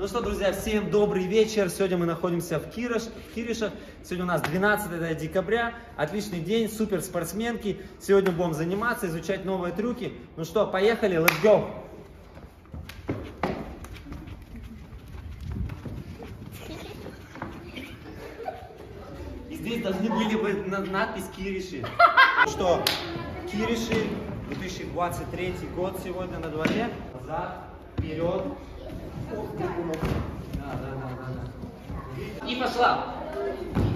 Ну что, друзья, всем добрый вечер. Сегодня мы находимся в, Кириш, Киришах. Сегодня у нас 12 декабря. Отличный день, супер спортсменки. Сегодня будем заниматься, изучать новые трюки. Ну что, поехали, let's go! Здесь должны были на- надпись Кириши. Ну что, Кириши, 2023 год сегодня на дворе. Назад, вперед. И пошла.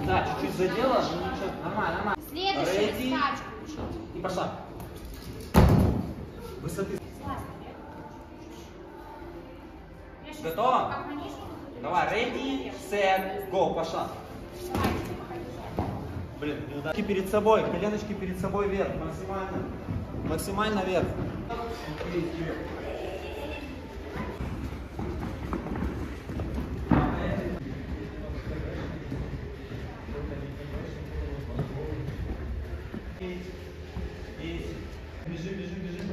Да, чуть-чуть задела, но ничего, нормально, нормально. Следующая скачка. И пошла. Высоты. Готово? Давай, ready, set, go, пошла. Блин, неудачно. перед собой, коленочки перед собой вверх, максимально, максимально вверх. Beijo, beijo, beijo.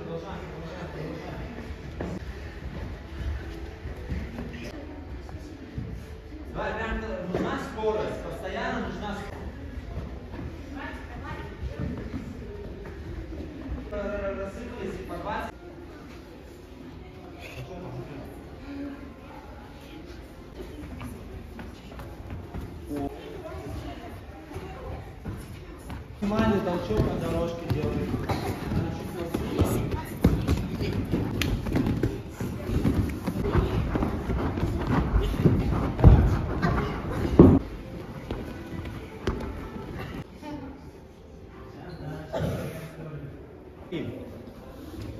Максимальный толчок на дорожке делаем.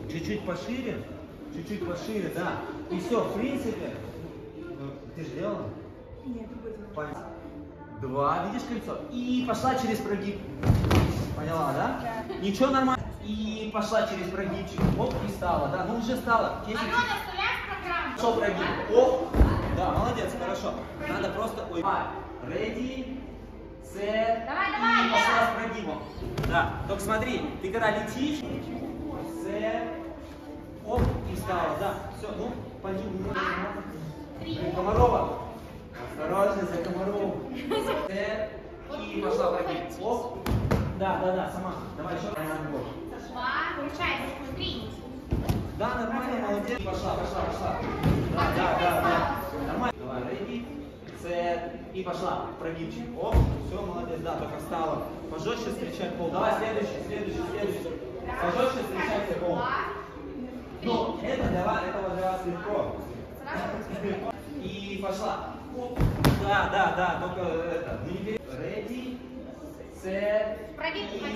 Чуть-чуть пошире, чуть-чуть пошире, да. И все, в принципе. Ну, Ты же делала? Нет, Пальцы. Два, видишь кольцо? И пошла через прогиб. Поняла, да? Ничего нормально. И пошла через прогибчик. Оп, и стала, да? Ну уже стала. Десять. Алена, программу? Пошел прогиб. Оп. Да, молодец, хорошо. Надо просто... Ой. Давай. Ready, set. Давай, и давай, пошла я. с прогибом. Да, только смотри, ты когда летишь, set, оп, и встала, да. Все, ну, немного. Три. Комарова. Осторожно за Комарову. Set, и пошла прогиб. Оп. Да, да, да, сама. Давай еще. Сошла. Получается, смотри. Да, нормально, молодец. Пошла, пошла, пошла. Да, да, да, да. Нормально. Давай, ready, set, и пошла. Прогибчик. Оп, все, молодец, да, только встала. Пожестче встречать пол. Давай, следующий, следующий, следующий. Пожестче встречайте пол. Ну, это для вас, этого для вас легко. И пошла. Да, да, да, только это. ну, не Ready, set,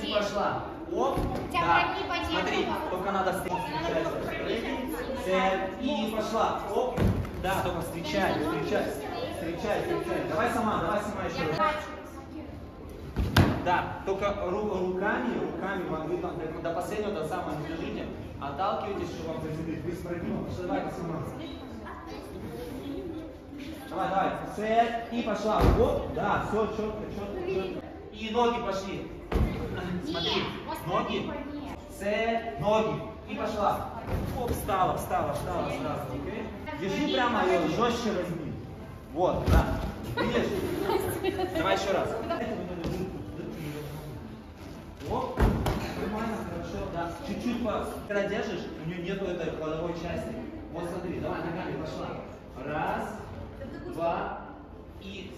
и пошла. Оп. Да. Смотри, только надо встречать. Ready, set, и пошла. Оп. Да, только встречай, встречай. Встречай, встречай. Давай сама, давай сама еще раз. Да, только ру- руками, руками вы там до, последнего, до самого не держите. Отталкивайтесь, чтобы вам зацепить. Вы с прогибом. Пошла, давай, сама. Давай, давай. Сет. И пошла. Вот. Да, все, четко, четко, четко. И ноги пошли. Смотри. Ноги. Сет. Ноги. И пошла. Оп, встала, встала, встала, встала. Окей? Держи прямо ее, жестче возьми. Вот, да. Видишь? Давай еще раз. Оп. Нормально, хорошо, да. Чуть-чуть по... Когда держишь, у нее нету этой кладовой части. Вот смотри, давай ногами пошла. Раз, два и...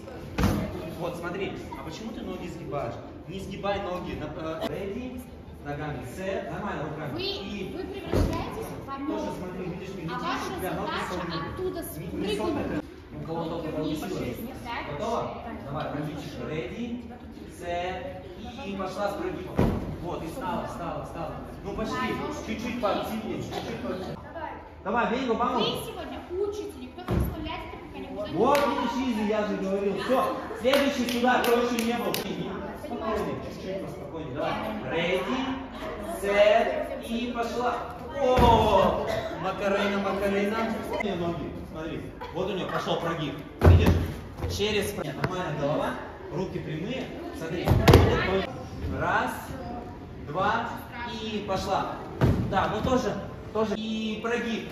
Вот, смотри. А почему ты ноги сгибаешь? Не сгибай ноги. На, э, ready, ногами. Set, нормально руками. Вы, И вы превращаетесь в тоже одно. смотри, видишь, не А ваша задача оттуда спрыгнуть. У кого только получилось. Готово? Давай, прогибчик. Ready, set, и пошла с. Вот, и встала, встала, встала. Ну пошли, чуть-чуть поактивнее, чуть-чуть поактивнее. Давай, бей его, Вы маму. сегодня учите, никто не заставляет это пока никуда не Вот, видишь, изи, я же говорил. Все, следующий сюда, еще не был. Спокойнее, чуть-чуть поспокойнее. Давай. Ready, set, и пошла. О, Макарена, Макарена. Ноги, смотри. Вот у нее пошел прогиб. Видишь? Через нормальная голова, руки прямые. Смотри. Раз, два и пошла. Да, ну тоже, тоже. И прогиб.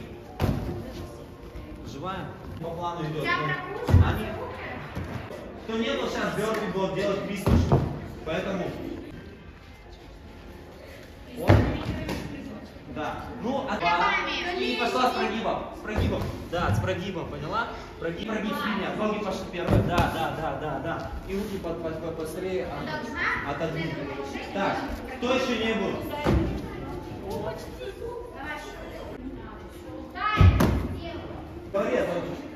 Нажимаем. По плану идет. Я руки. Кто не был сейчас бёрпи будет делать приступ. Поэтому. Вот. Да. Ну, а. И пошла с прогибом. С прогибом. Да, с прогибом, поняла? Прогиб, прогиб спиня. Ноги пошли первые. Да, да, да, да, да. И руки под, под, под, быстрее отодвинуть. Так, кто еще не был? Давай. Дай, делай. Порез.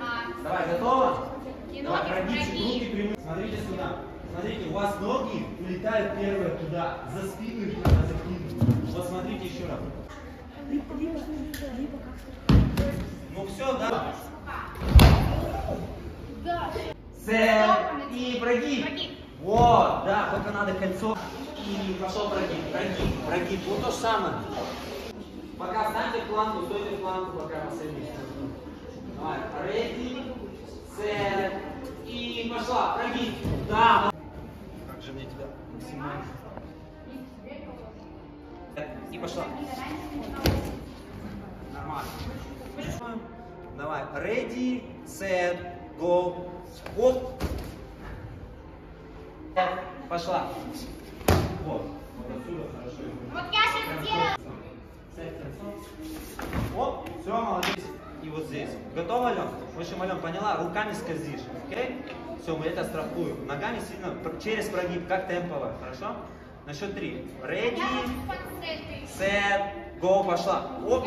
А, Давай, готово? И Давай, ноги прогибчик, прогиб. руки прямые. Смотрите сюда. Смотрите, у вас ноги улетают первые туда. За спину их надо закинуть. Вот смотрите еще раз. Ну все, да? Да. И. Прогиб. Вот, да, только надо кольцо. И пошел прогиб, прогиб, прогиб. Вот то же самое. Пока встаньте в планку, стойте планку, пока последний. Давай, ready, set, и пошла, прогиб. Да. Как же мне тебя максимально. И пошла. Нормально. Давай, ready, set, go. Оп. Пошла. Вот. Вот отсюда хорошо. Вот я сейчас делаю. Оп, все, молодец. И вот здесь. Готова, Ален? В общем, Ален, поняла? Руками скользишь. Окей? Все, мы это страхуем. Ногами сильно через прогиб, как темпово. Хорошо? На счет три. Ready, set, go, пошла. Оп.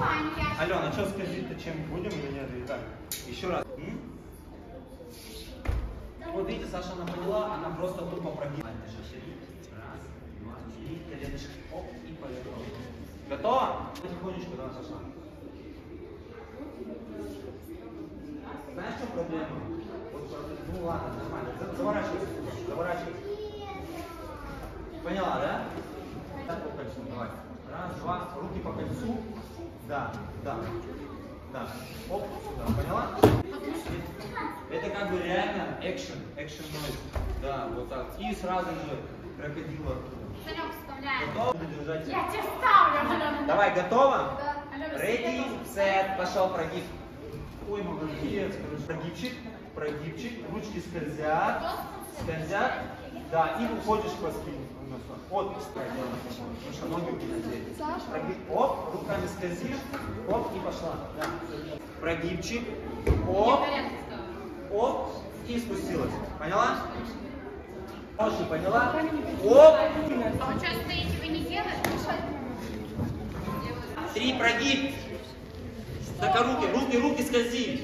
А. Алена, а что скользить-то чем будем или нет? Или как? Еще раз. М? Вот видите, Саша, она поняла, она просто тупо прогибает. Раз, два, три, коленочки. Оп, и поехала. Готово? Потихонечку, давай, Саша. Знаешь, что проблема? Ну ладно, нормально. За- Заворачивайся, заворачивайся. Поняла, да? Так, по кольцу, давай. Раз, два, руки по кольцу. Да, да, да. Оп, сюда, поняла? Это как бы реально экшен, экшен нойз. Да, вот так. И сразу же крокодила. Санек. Готова держать? Я тебя ставлю, Алена. Давай, готово? Да. Ready, set, пошел прогиб. Ой, молодец. Прогибчик, прогибчик, ручки скользят, скользят. Да, и уходишь по спине. Вот, потому что ноги у. Прогиб, оп, руками скользишь, оп, и пошла. Да. Прогибчик, оп, оп, и спустилась. Поняла? Очень поняла? Оп, А вы что, стоите, вы не делаете? Три прогиб. Так, руки, руки, руки скользи.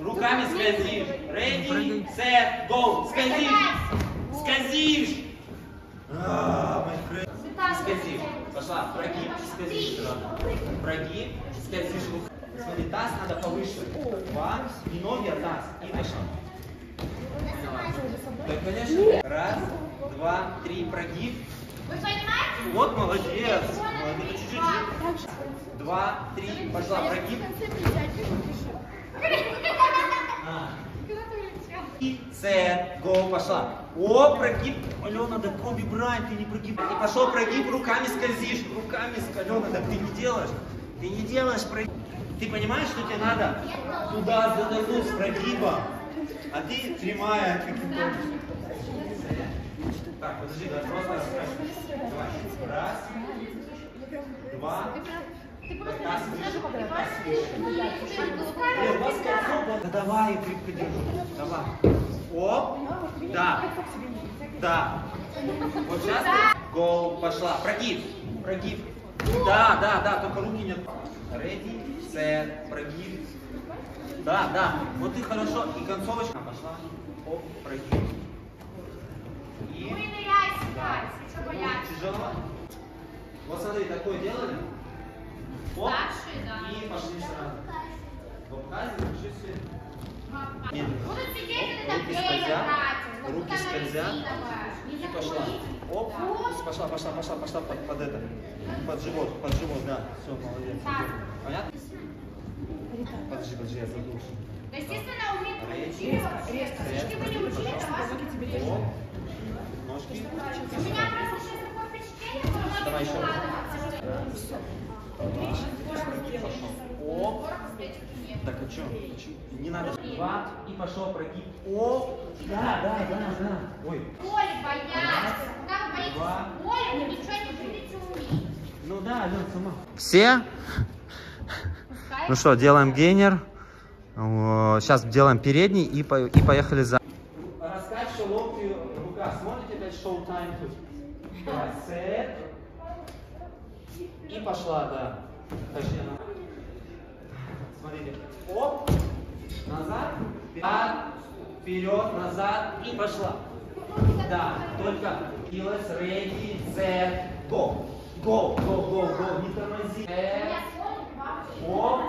Руками скользишь. Ready, set, go. Скользишь. Скользишь. А. Скользишь. Пошла. Прогиб. Скользишь. Прогиб. Скользишь. Смотри, таз надо повыше. Два. И ноги, а таз. И пошла. Да, конечно. Раз, два, три, прогиб. Вы понимаете? Вот молодец. Молодец. Чуть-чуть. Два, три, пошла, прогиб. А. И сет, го, пошла. О, прогиб. Алена, да Коби Брайант, ты не прогиб. И пошел прогиб, руками скользишь. Руками, ск- Алена, да ты не делаешь. Ты не делаешь прогиб. Ты понимаешь, что тебе надо туда завернуть с прогибом, а ты прямая каким-то образом. Так, подожди, да, просто. Давай. Раз, два, да давай, держи. Давай. Оп. Да. Да. Вот сейчас. Гол. Пошла. Прогиб. Прогиб. Да, да, да, только руки нет. Ready, set, прогиб. Да, да. Вот ты хорошо. И концовочка пошла. Оп, прогиб. И... Ну и ныряй сюда, если что бояться. Тяжело. Вот смотри, такое делали. Оп. Дальше, да. И пошли сразу. В Абхазии решили Медленно. Будут сидеть, Руки время тратить. Руки скользят, и пошла. Оп, пошла, пошла, пошла, пошла под, под это. Под живот, под живот, да. Все, молодец. Понятно? Подожди, подожди, я задумался. Да, естественно, уметь Третий. коммуницировать честно. Если вы не учили, ваши Оп. Ножки. У меня просто сейчас такое впечатление, что Давай еще раз. плечиками нет. Так, а что? Не надо. Два, и пошел прогиб. О, да, да, да, да. Ой, Боли боятся. Когда вы боитесь боли, вы ничего не будете уметь. ну да, Алена сама. Все? Ну что, делаем гейнер. Сейчас делаем передний и, по- и поехали за. Раскачивай локти рука. Смотрите, опять шоу-тайм тут. Сет. И пошла, да. Точнее, Смотрите. Оп. Назад. Вперед. Вперед, назад. И пошла. Да, только Киллес, ready, set, go. Go, go, go, go. Не тормози. Set. Оп.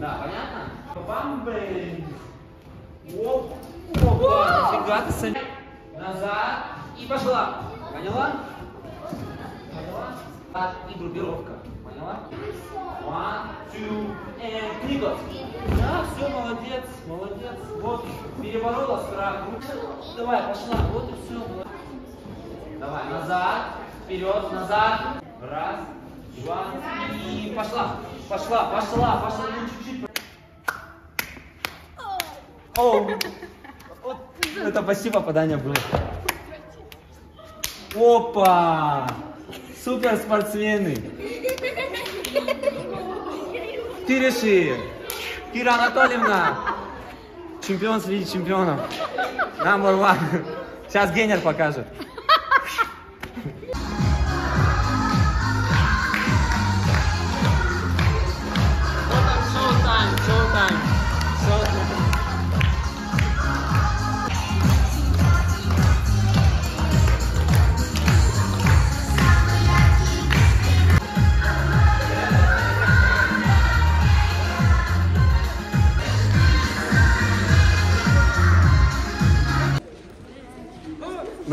Да, понятно? Бамбей. Оп. Опа, нифига ты сами. Назад. И пошла. Поняла? Поняла? Так, и группировка. Поняла? One, two, and кликот. Да, все, молодец, молодец. Вот, переборола страх. Давай, пошла. Вот и все. Давай, назад, вперед, назад. Раз, два, и пошла. Пошла, пошла, пошла. Ну, чуть-чуть. Это почти попадание было. Опа! Супер спортсмены. Переши. Кира Анатольевна. Чемпион среди чемпионов. Number one. Сейчас генер покажет.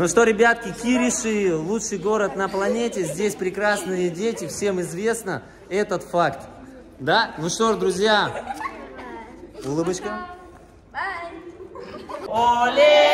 Ну что, ребятки, Кириши, лучший город на планете. Здесь прекрасные дети, всем известно этот факт. Да? Ну что, друзья, улыбочка. Оле!